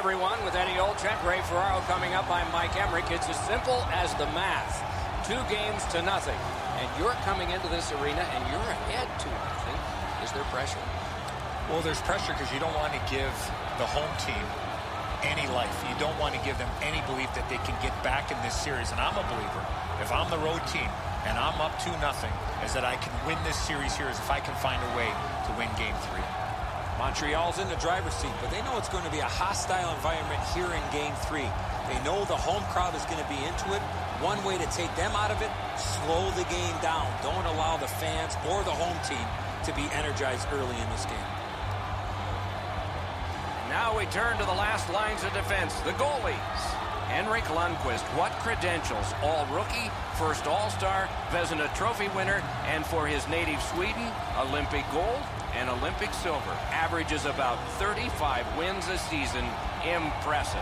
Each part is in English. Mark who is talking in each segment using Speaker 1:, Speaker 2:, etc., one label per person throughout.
Speaker 1: everyone. With Eddie Olczyk, Ray Ferraro coming up. I'm Mike Emrick. It's as simple as the math. Two games to nothing. And you're coming into this arena and you're ahead to nothing. Is there pressure?
Speaker 2: Well, there's pressure because you don't want to give the home team any life. You don't want to give them any belief that they can get back in this series. And I'm a believer. If I'm the road team and I'm up 2 nothing, is that I can win this series here is if I can find a way to win game three.
Speaker 3: Montreal's in the driver's seat, but they know it's going to be a hostile environment here in game three. They know the home crowd is going to be into it. One way to take them out of it, slow the game down. Don't allow the fans or the home team to be energized early in this game.
Speaker 1: Now we turn to the last lines of defense, the goalies. Henrik Lundqvist, what credentials? All-rookie, first All-Star, Vezina Trophy winner, and for his native Sweden, Olympic gold and Olympic silver. Averages about 35 wins a season. Impressive.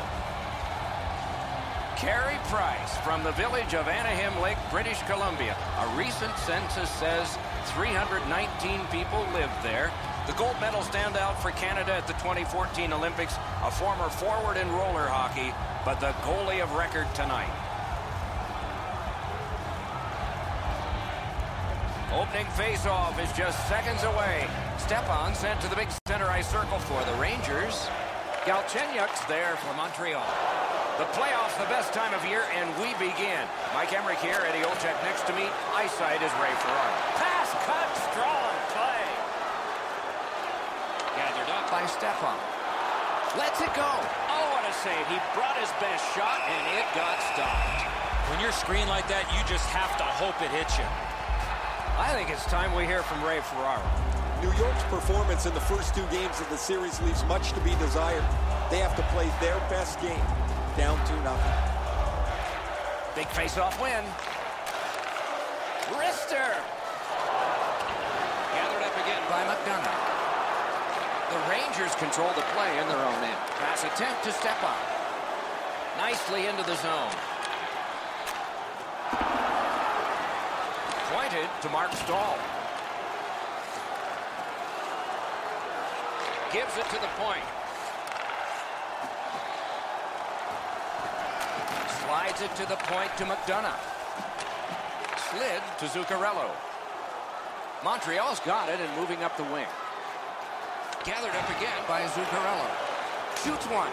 Speaker 1: Carey Price from the village of Anahim Lake, British Columbia. A recent census says 319 people live there. The gold medal standout for Canada at the 2014 Olympics, a former forward in roller hockey, but the goalie of record tonight. Opening faceoff is just seconds away. Stepan sent to the big center ice circle for the Rangers. Galchenyuk's there for Montreal. The playoffs the best time of year, and we begin. Mike Emrick here, Eddie Olczyk next to me. Eyesight is Ray Ferraro. Pass cut, strong play. Gathered up by Stepan. Lets it go. Oh, what a save. He brought his best shot, and it got stopped.
Speaker 3: When you're screened like that, you just have to hope it hits you.
Speaker 1: I think it's time we hear from Ray Ferraro.
Speaker 4: New York's performance in the first two games of the series leaves much to be desired. They have to play their best game, down 2 nothing.
Speaker 1: Big face-off win. Rister. Gathered up again by McDonagh. The Rangers control the play in their own end. Pass attempt to step up. Nicely into the zone. To Marc Staal. Gives it to the point. Slides it to the point to McDonagh. Slid to Zuccarello. Montreal's got it and moving up the wing. Gathered up again by Zuccarello. Shoots one.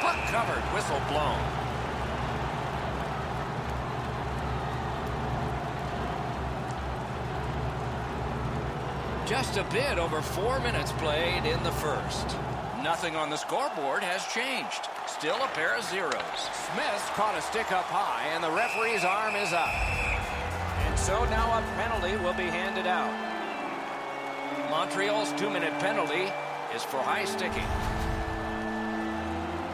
Speaker 1: Puck covered, whistle blown. Just a bit over four minutes played in the first. Nothing on the scoreboard has changed. Still a pair of zeros. Smith caught a stick up high, and the referee's arm is up. And so now a penalty will be handed out. Montreal's two-minute penalty is for high sticking.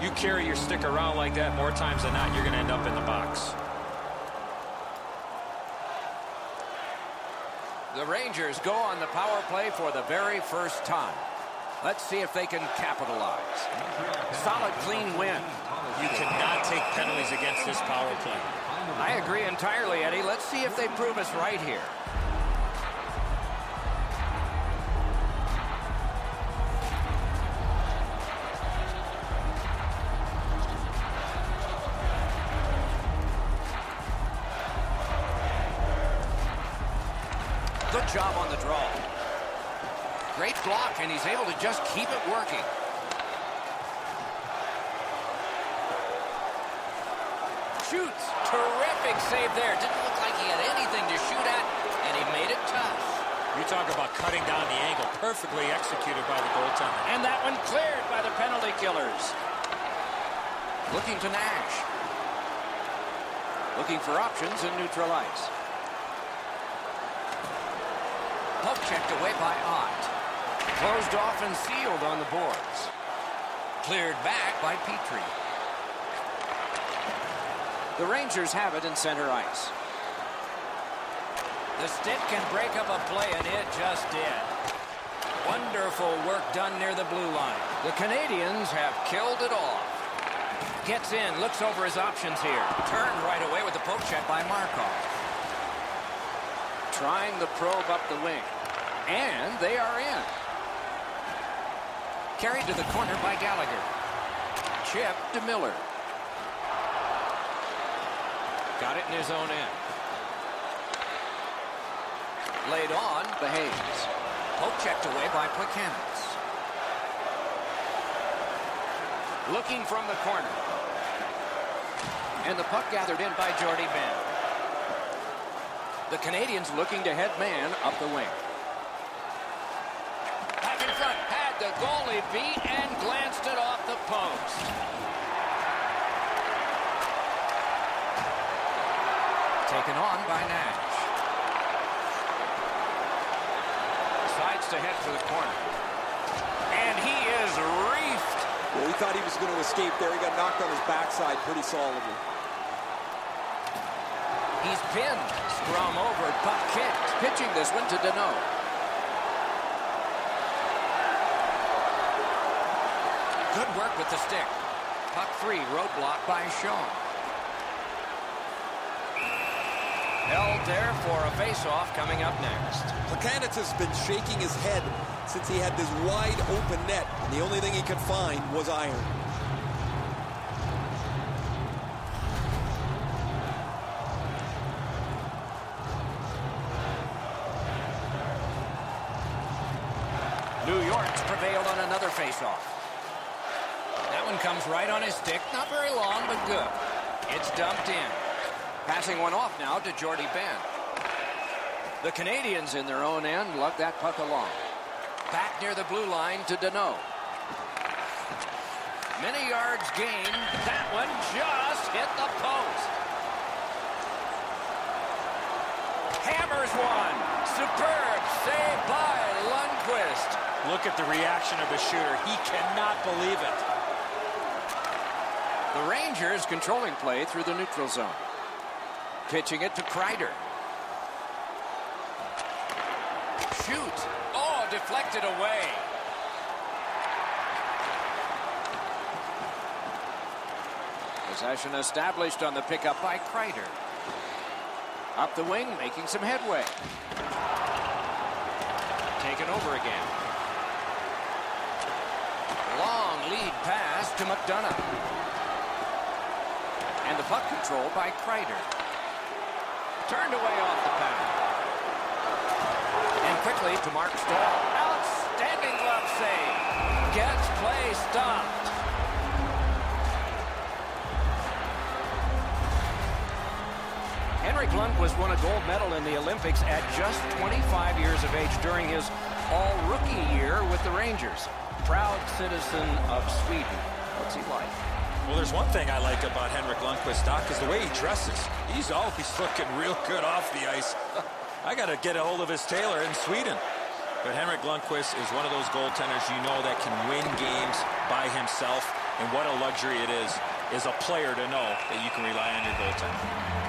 Speaker 2: You carry your stick around like that more times than not, you're going to end up in the box.
Speaker 1: Rangers go on the power play for the very first time. Let's see if they can capitalize. Solid, clean win.
Speaker 2: You cannot take penalties against this power play.
Speaker 1: I agree entirely, Eddie. Let's see if they prove us right here. Good job on the draw. Great block, and he's able to just keep it working. Shoots. Terrific save there. Didn't look like he had anything to shoot at, and he made it tough.
Speaker 2: You talk about cutting down the angle. Perfectly executed by the goaltender.
Speaker 1: And that one cleared by the penalty killers. Looking to Nash. Looking for options in neutral ice. Poke checked away by Ott. Closed off and sealed on the boards. Cleared back by Petry. The Rangers have it in center ice. The stick can break up a play, and it just did. Wonderful work done near the blue line. The Canadiens have killed it off. Gets in, looks over his options here. Turned right away with the poke check by Markov. Trying the probe up the wing. And they are in. Carried to the corner by Gallagher. Chip to Miller. Got it in his own end. Laid on the Hayes. Poke checked away by Plekanec. Looking from the corner. And the puck gathered in by Jordie Benn. The Canadiens looking to head man up the wing. Back in front, had the goalie beat and glanced it off the post. Taken on by Nash. Decides to head for the corner. And he is reefed.
Speaker 4: Well, he thought he was going to escape there. He got knocked on his backside pretty solidly.
Speaker 1: He's pinned. Scrum over. Puck kicked. Pitching this one to Danault. Good work with the stick. Puck three, Roadblock by Shaw. Held there for a face-off coming up next.
Speaker 4: Plekanec has been shaking his head since he had this wide open net. And the only thing he could find was iron.
Speaker 1: New York's prevailed on another faceoff. Comes right on his stick. Not very long, but good. It's dumped in. Passing one off now to Jordie Benn. The Canadiens in their own end lug that puck along. Back near the blue line to Danault. Many yards gained. That one just hit the post. Hammers one. Superb save by Lundqvist.
Speaker 3: Look at the reaction of the shooter. He cannot believe it.
Speaker 1: The Rangers controlling play through the neutral zone. Pitching it to Kreider. Shoot. Oh, deflected away. Possession established on the pickup by Kreider. Up the wing, making some headway. Taken over again. Long lead pass to McDonagh. And the puck control by Kreider. Turned away off the pad. And quickly to Marc Staal. Outstanding glove save. Gets play stopped. Henrik Lundqvist won a gold medal in the Olympics at just 25 years of age during his all-rookie year with the Rangers. Proud citizen of Sweden. What's he like?
Speaker 3: Well, there's one thing I like about Henrik Lundqvist, Doc, is the way he dresses. He's always looking real good off the ice. I got to get a hold of his tailor in Sweden. But Henrik Lundqvist is one of those goaltenders you know that can win games by himself. And what a luxury it is, as a player to know that you can rely on your goaltender.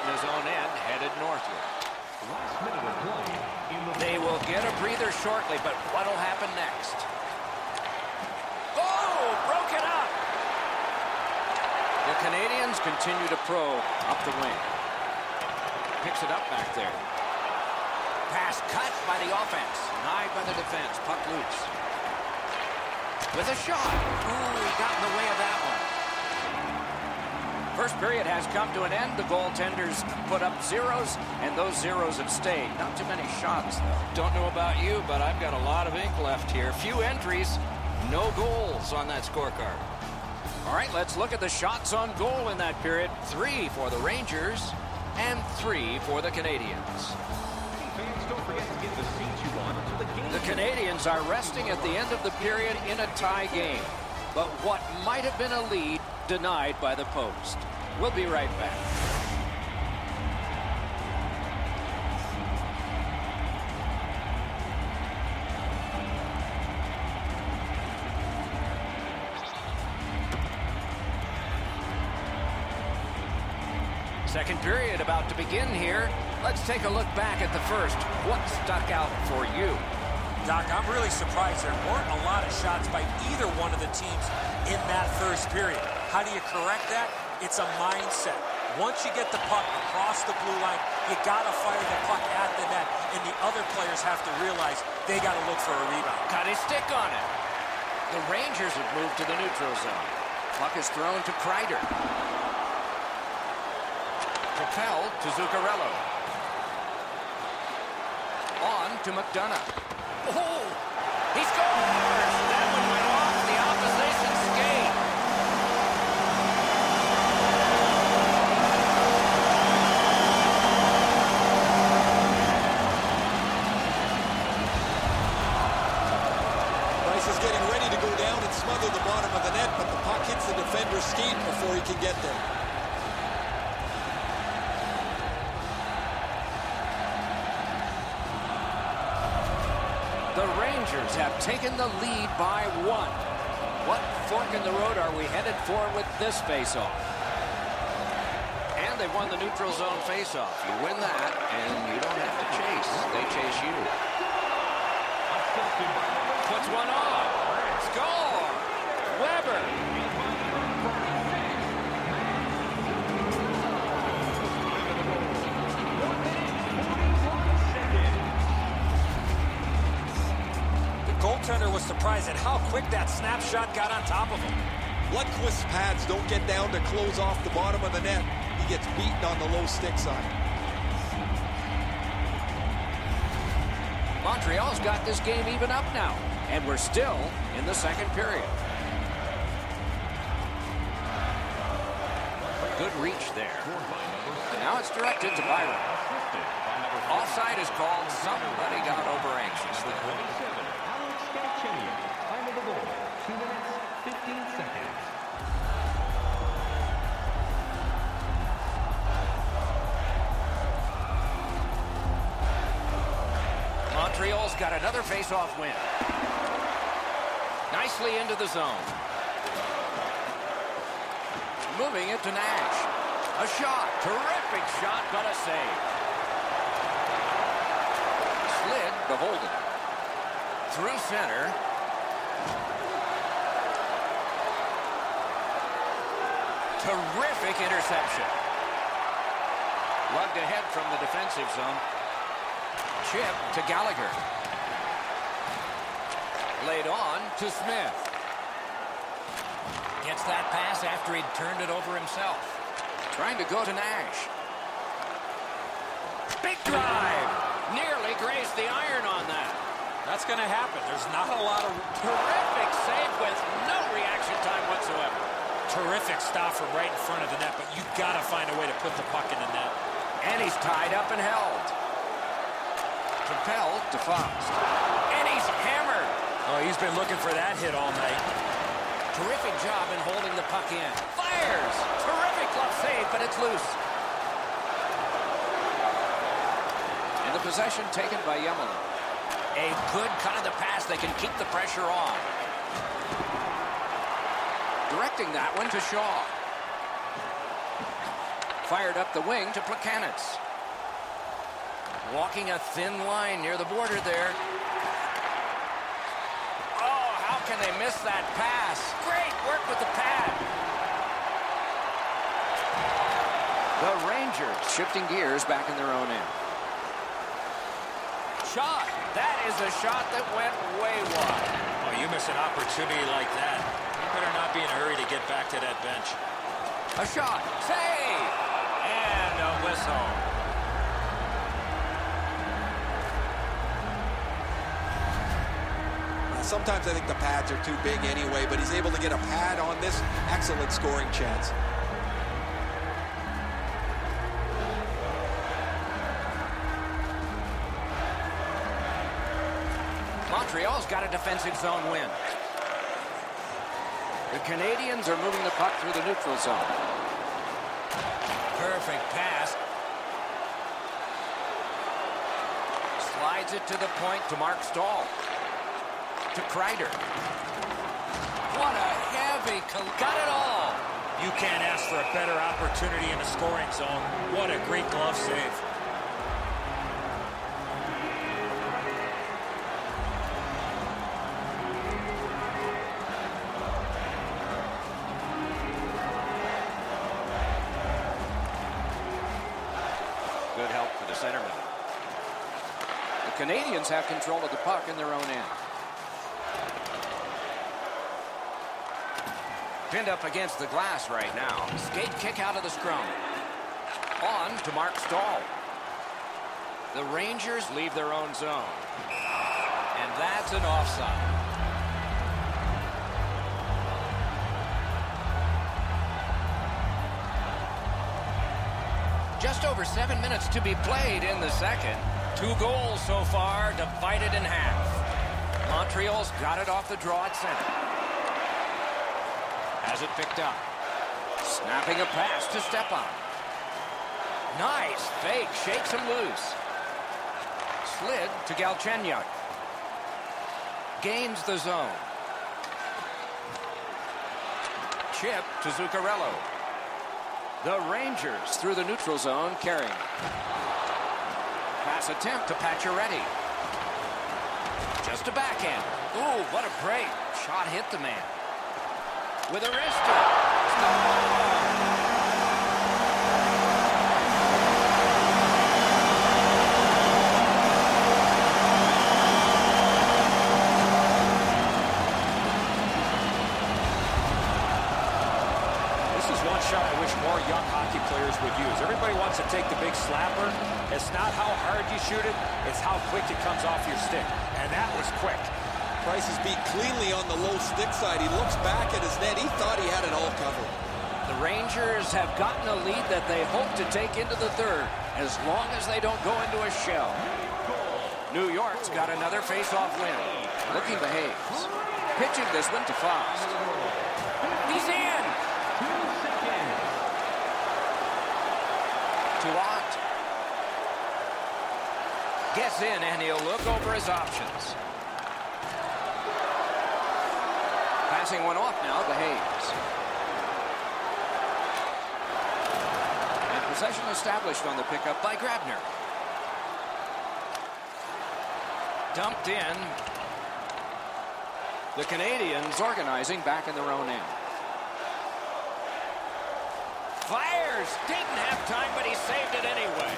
Speaker 1: In his own end, headed northward. They will get a breather shortly, but what'll happen next? Oh, broken up. The Canadiens continue to probe up the wing. Picks it up back there. Pass cut by the offense. Denied by the defense. Puck loose. With a shot. Ooh, he got in the way of that one. First period has come to an end. The goaltenders put up zeros, and those zeros have stayed. Not too many shots, though.
Speaker 3: Don't know about you, but I've got a lot of ink left here. Few entries, no goals on that scorecard.
Speaker 1: All right, let's look at the shots on goal in that period. Three for the Rangers and three for the Canadiens. The Canadiens are resting at the end of the period in a tie game. But what might have been a lead denied by the post. We'll be right back. Second period about to begin here. Let's take a look back at the first. What stuck out for you?
Speaker 3: Doc, I'm really surprised there weren't a lot of shots by either one of the teams in that first period. How do you correct that? It's a mindset. Once you get the puck across the blue line, you got to fire the puck at the net, and the other players have to realize they got to look for a rebound.
Speaker 1: Got his stick on it. The Rangers have moved to the neutral zone. Puck is thrown to Kreider. Propelled to Zuccarello. On to McDonagh. Oh, he scores! That one went off the opposition skate.
Speaker 4: Price is getting ready to go down and smother the bottom of the net, but the puck hits skate before he can get there.
Speaker 1: The Rangers have taken the lead by one. What fork in the road are we headed for with this faceoff? And they've won the neutral zone faceoff. You win that, and you don't have to chase. They chase you. Puts one on. Score! Weber.
Speaker 3: Was surprised at how quick that snapshot got on top of him.
Speaker 4: Lundqvist's pads don't get down to close off the bottom of the net. He gets beaten on the low stick side.
Speaker 1: Montreal's got this game even up now, and we're still in the second period. Good reach there. And now it's directed to Byron. Offside is called. Somebody got over anxious there. Got another face-off win. Nicely into the zone. Moving it to Nash. A shot. Terrific shot, but a save. Slid, beholden. Through center. Terrific interception. Lugged ahead from the defensive zone. Chip to Gallagher. Laid on to Smith. Gets that pass after he'd turned it over himself. Trying to go to Nash. Big drive. Nearly grazed the iron on that.
Speaker 3: That's going to happen. There's not a lot of
Speaker 1: Terrific save with no reaction time whatsoever.
Speaker 3: terrific stop from right in front of the net, but you've got to find a way to put the puck in the net.
Speaker 1: And he's tied up and held. Propelled to Fast. And he's hammered.
Speaker 3: Oh, he's been looking for that hit all night.
Speaker 1: Terrific job in holding the puck in. Fires! Terrific glove save, but it's loose. And the possession taken by Emelin. A good cut of the pass. They can keep the pressure on. Directing that one to Shaw. Fired up the wing to Plekanec. Walking a thin line near the border there. Oh, how can they miss that pass? Great work with the pad. The Rangers shifting gears back in their own end. Shot. That is a shot that went way wide.
Speaker 3: Oh, you miss an opportunity like that. You better not be in a hurry to get back to that bench.
Speaker 1: A shot. Save. And a whistle.
Speaker 4: Sometimes I think the pads are too big anyway, but he's able to get a pad on this excellent scoring chance.
Speaker 1: Montreal's got a defensive zone win. The Canadiens are moving the puck through the neutral zone. Perfect pass. Slides it to the point to Marc Staal. To Kreider. What a heavy... Got it all.
Speaker 2: You can't ask for a better opportunity in the scoring zone. What a great glove save.
Speaker 1: Good help for the centerman. The Canadiens have control of the puck in their own end. Pinned up against the glass right now. Skate kick out of the scrum. On to Marc Staal. The Rangers leave their own zone. And that's an offside. Just over seven minutes to be played in the second. Two goals so far, divided in half. Montreal's got it off the draw at center. Has it picked up. Snapping a pass to Stepan. Nice fake, shakes him loose. Slid to Galchenyuk. Gains the zone. Chip to Zuccarello. The Rangers through the neutral zone carrying. Pass attempt to Pacioretty. Just a backhand. Ooh, what a break. Shot hit the man. With a wrister.
Speaker 3: This is one shot I wish more young hockey players would use. Everybody wants to take the big slapper. It's not how hard you shoot it, it's how quick it comes off your stick. And that was quick.
Speaker 4: Price is beat cleanly on the low stick side. He looks back at his net. He thought he had it all covered.
Speaker 1: The Rangers have gotten a lead that they hope to take into the third as long as they don't go into a shell. New York's got another face-off win. Looking to Hayes. Pitching this one to Frost. He's in! To Ott. Gets in and he'll look over his options. Passing one off now to Hayes. And possession established on the pickup by Grabner. Dumped in. The Canadiens organizing back in their own end. Fires! Didn't have time, but he saved it anyway.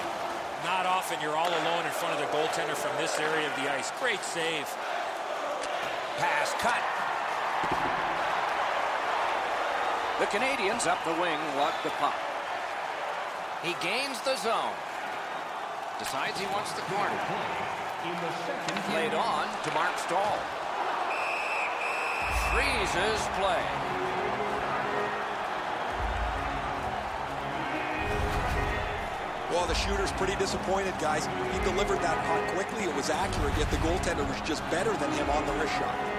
Speaker 2: Not often you're all alone in front of the goaltender from this area of the ice. Great save.
Speaker 1: Pass cut. The Canadiens up the wing walk the puck. He gains the zone. Decides he wants the corner. Played on to Marc Staal. Freezes play.
Speaker 4: Well, the shooter's pretty disappointed, guys. He delivered that puck quickly. It was accurate, yet the goaltender was just better than him on the wrist shot.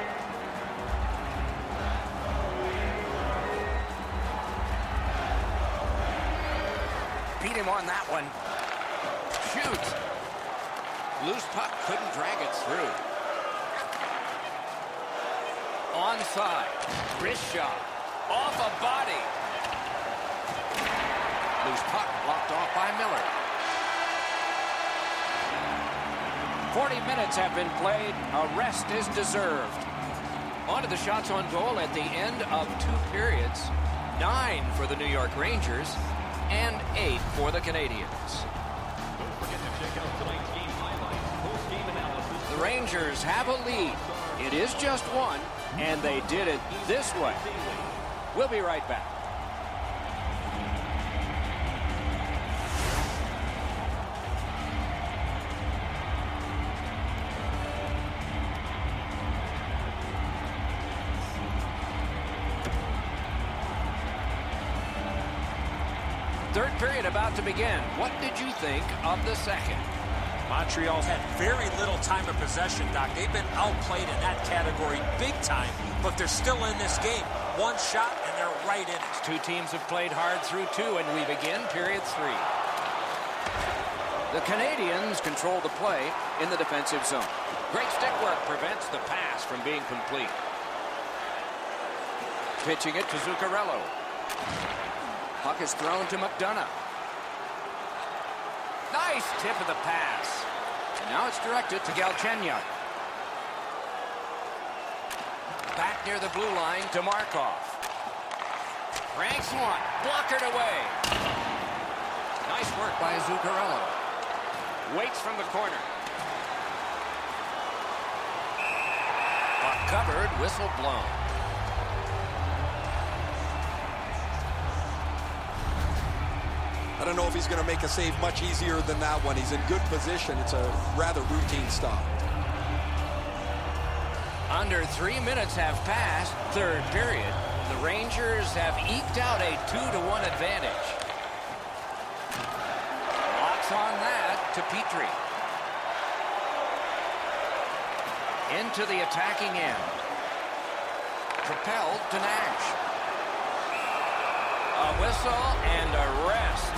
Speaker 1: On that one. Shoot. Loose puck couldn't drag it through. Onside. Wrist shot. Off a body. Loose puck blocked off by Miller. 40 minutes have been played. A rest is deserved. On to the shots on goal at the end of two periods. Nine for the New York Rangers and eight for the Canadiens.
Speaker 5: Don't forget to check out tonight's game highlights, post-game analysis.
Speaker 1: The Rangers have a lead. It is just one, and they did it this way. We'll be right back. Think of the second?
Speaker 3: Montreal's had very little time of possession, Doc. They've been outplayed in that category big time, but they're still in this game. One shot, and they're right in it.
Speaker 1: Two teams have played hard through two, and we begin period three. The Canadiens control the play in the defensive zone. Great stick work prevents the pass from being complete. Pitching it to Zuccarello. Puck is thrown to McDonagh. Nice tip of the pass. And now it's directed to Galchenyuk. Back near the blue line to Markov. Ranks one. Blockered away. Nice work by Zuccarello. Waits from the corner. Covered, whistle blown.
Speaker 4: I don't know if he's going to make a save much easier than that one. He's in good position. It's a rather routine stop.
Speaker 1: Under three minutes have passed, third period. The Rangers have eked out a two-to-one advantage. Locks on that to Petry. Into the attacking end. Propelled to Nash. A whistle and a rest.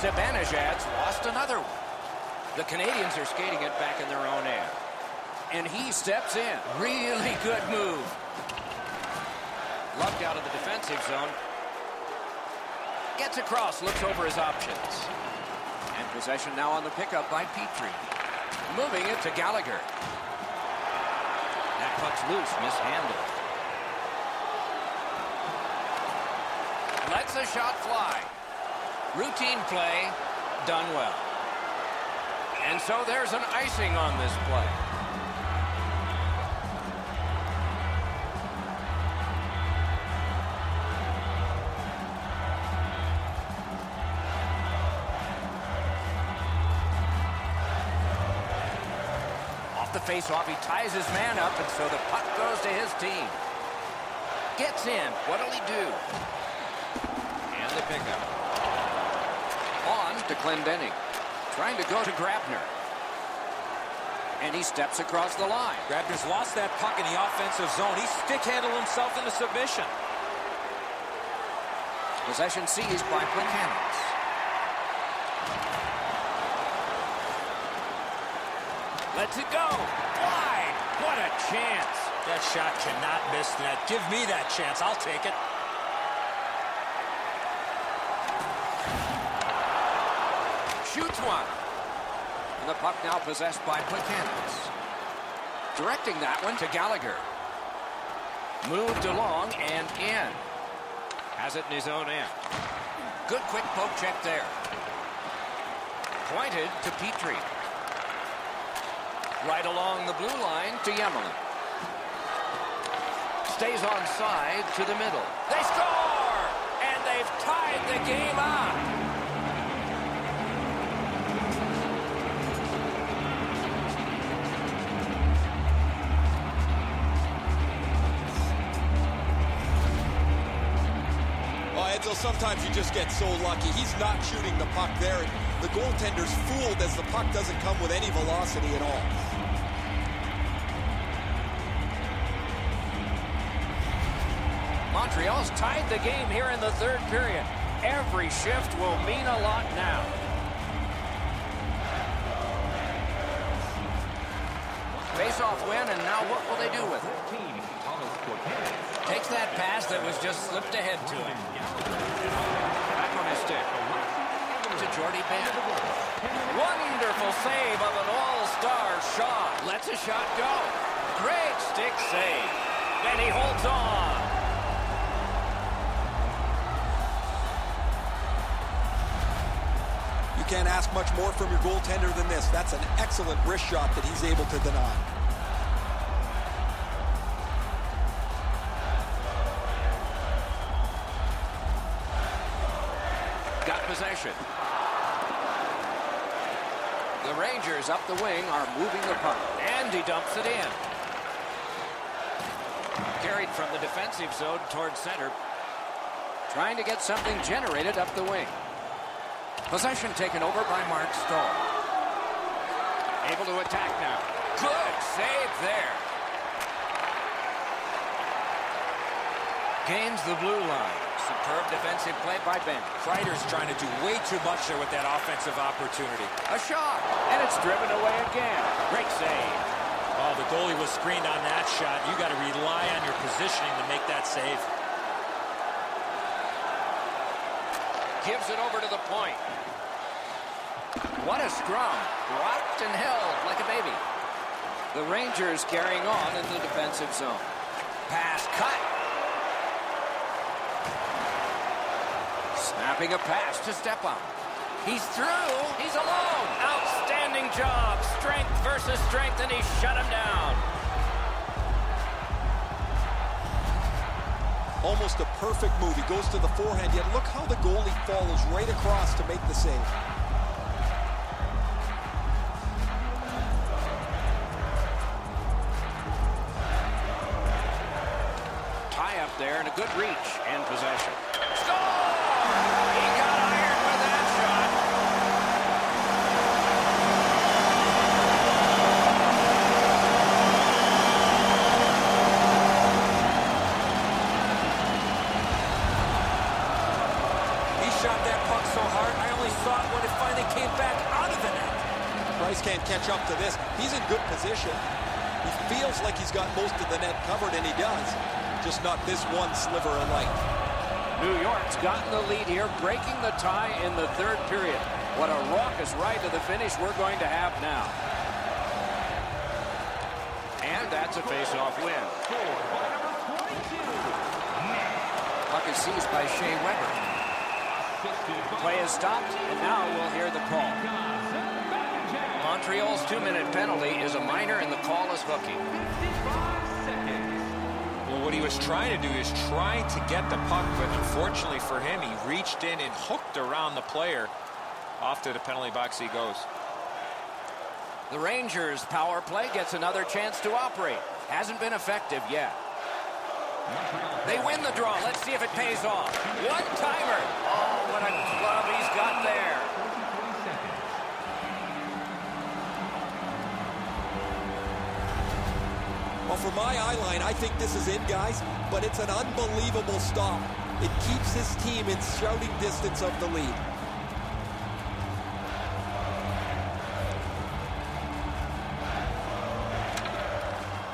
Speaker 1: Zibanejad's lost another one. The Canadiens are skating it back in their own end. And he steps in. Really good move. Lucked out of the defensive zone. Gets across, looks over his options. Possession now on the pickup by Petry. Moving it to Gallagher. That puck's loose, mishandled. Lets a shot fly. Routine play, done well. And so there's an icing on this play. The face-off, he ties his man up, and so the puck goes to his team. Gets in. What'll he do? And the pickup. On to Clendening. Trying to go to Grabner. And he steps across the line.
Speaker 3: Grabner's lost that puck in the offensive zone. He stick-handled himself into submission.
Speaker 1: Possession seized by Plekanec. Lets it go. Wide. What a chance.
Speaker 3: That shot cannot miss net. Give me that chance. I'll take it.
Speaker 1: Shoots one. And the puck now possessed by Plekanec. Directing that one to Gallagher. Moved along and in. Has it in his own end. Good quick poke check there. Pointed to Petry. Right along the blue line to Emelin. Stays on side to the middle. They score! And they've tied the game up.
Speaker 4: Oh, Edzo, sometimes you just get so lucky. He's not shooting the puck there. The goaltender's fooled as the puck doesn't come with any velocity at all.
Speaker 1: Montreal's tied the game here in the third period. Every shift will mean a lot now. Face-off win, and now what will they do with it?
Speaker 5: 14, Thomas Plekanec.
Speaker 1: Takes that pass that was just slipped ahead to him. Back on his stick. To Jordy Bennett. Wonderful save of an all-star shot. Lets a shot go. Great stick save. And he holds on.
Speaker 4: Can't ask much more from your goaltender than this. That's an excellent wrist shot that he's able to deny.
Speaker 1: Got possession. The Rangers up the wing are moving the puck. And he dumps it in. Carried from the defensive zone towards center. Trying to get something generated up the wing. Possession taken over by Marc Staal. Able to attack now. Good save there. Gains the blue line. Superb defensive play by Benn.
Speaker 3: Kreider's trying to do way too much there with that offensive opportunity.
Speaker 1: A shot, and it's driven away again. Great save.
Speaker 3: Oh, the goalie was screened on that shot. You got to rely on your positioning to make that save.
Speaker 1: Gives it over to the point. What a scrum. Rocked and held like a baby. The Rangers carrying on in the defensive zone. Pass cut. Snapping a pass to Stepan. He's through. He's alone. Outstanding job. Strength versus strength, and he shut him down.
Speaker 4: Almost a perfect move. He goes to the forehand, yet look how the goalie follows right across to make the save.
Speaker 1: Tie up there and a good reach and possession. Score! He got iron with that shot.
Speaker 3: He shot that puck so hard, I only saw it when it finally came back out of the net.
Speaker 4: Up to this. He's in good position. He feels like he's got most of the net covered, and he does. Just not this one sliver of light.
Speaker 1: New York's gotten the lead here, breaking the tie in the third period. What a raucous ride to the finish we're going to have now. And that's a face-off win. Puck is seized by Shea Weber. Play is stopped, and now we'll hear the call. Montreal's two-minute penalty is a minor, and the call is hooking.
Speaker 2: Well, what he was trying to do is trying to get the puck, but unfortunately for him, he reached in and hooked around the player. Off to the penalty box he goes.
Speaker 1: The Rangers' power play gets another chance to operate. Hasn't been effective yet. They win the draw. Let's see if it pays off. One-timer. Oh, what a glove he's got there.
Speaker 4: Well, for my eye line, I think this is it, guys, but it's an unbelievable stop. It keeps his team in shouting distance of the lead.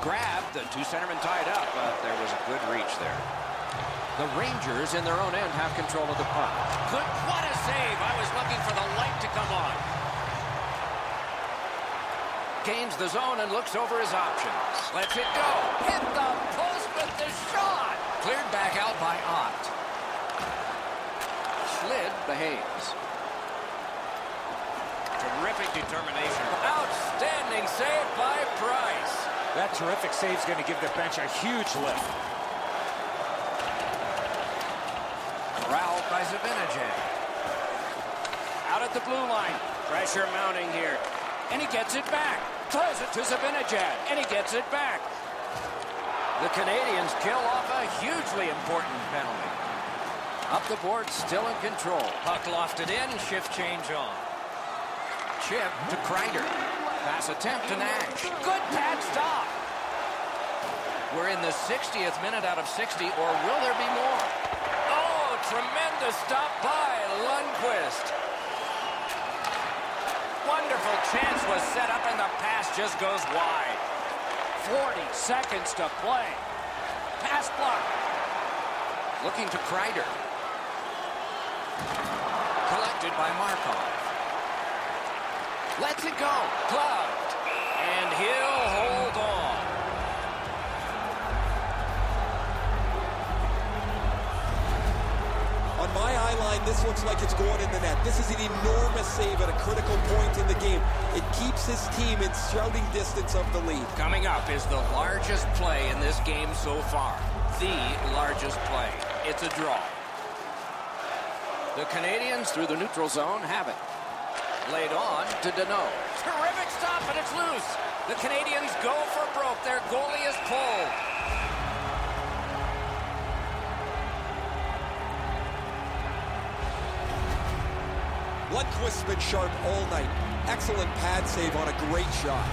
Speaker 1: Grabbed, the two centermen tied up, but there was a good reach there. The Rangers in their own end have control of the puck. Good, what a save. I was looking for the light to come on. Gains the zone and looks over his options. Lets it go. Hit the post with the shot. Cleared back out by Ott. Slid behaves. Terrific determination. Outstanding save by Price.
Speaker 3: That terrific save is going to give the bench a huge lift.
Speaker 1: Corralled by Zibanejad. Out at the blue line. Pressure mounting here. And he gets it back. Throws it to Zibanejad. And he gets it back. The Canadiens kill off a hugely important penalty. Up the board, still in control. Puck lofted in, shift change on. Chip to Kreider. Pass attempt to Nash. Good pad stop. We're in the 60th minute out of 60, or will there be more? Oh, tremendous stop by Lundqvist. Chance was set up, and the pass just goes wide. 40 seconds to play. Pass block. Looking to Kreider. Collected by Markov. Lets it go. Gloved. And he'll
Speaker 4: my eye line, this looks like it's going in the net. This is an enormous save at a critical point in the game. It keeps his team in shouting distance of the lead.
Speaker 1: Coming up is the largest play in this game so far. The largest play. It's a draw. The Canadiens through the neutral zone have it. Laid on to Danault. Terrific stop, but it's loose. The Canadiens go for broke. Their goalie is pulled.
Speaker 4: Twist, been sharp all night. Excellent pad save on a great shot.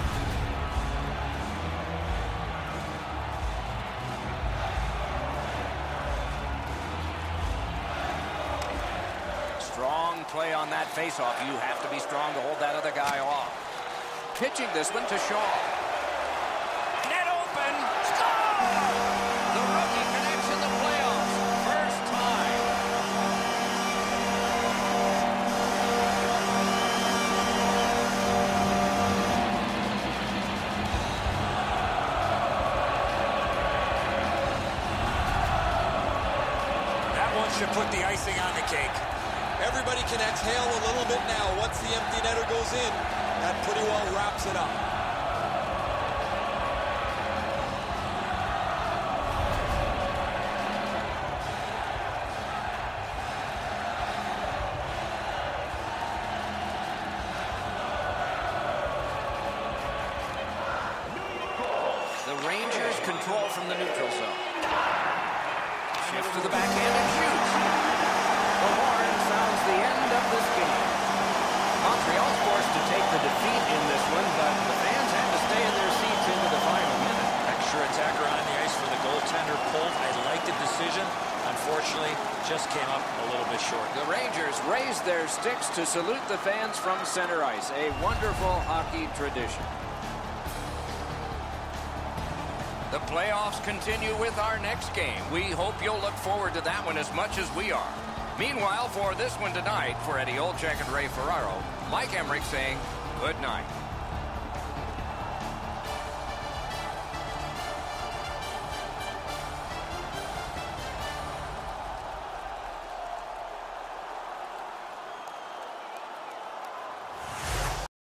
Speaker 1: Strong play on that faceoff. You have to be strong to hold that other guy off. Pitching this one to Shaw. Rangers control from the neutral zone. Shift to the backhand and shoots. The horn sounds the end of this game. Montreal's forced to take the defeat in this one, but the fans had to stay in their seats into the final minute.
Speaker 2: Extra attacker on the ice for the goaltender pulled. I like the decision. Unfortunately, just came up a little bit short.
Speaker 1: The Rangers raised their sticks to salute the fans from center ice. A wonderful hockey tradition. The playoffs continue with our next game. We hope you'll look forward to that one as much as we are. Meanwhile, for this one tonight, for Eddie Olczyk and Ray Ferraro, Mike Emrick saying good night.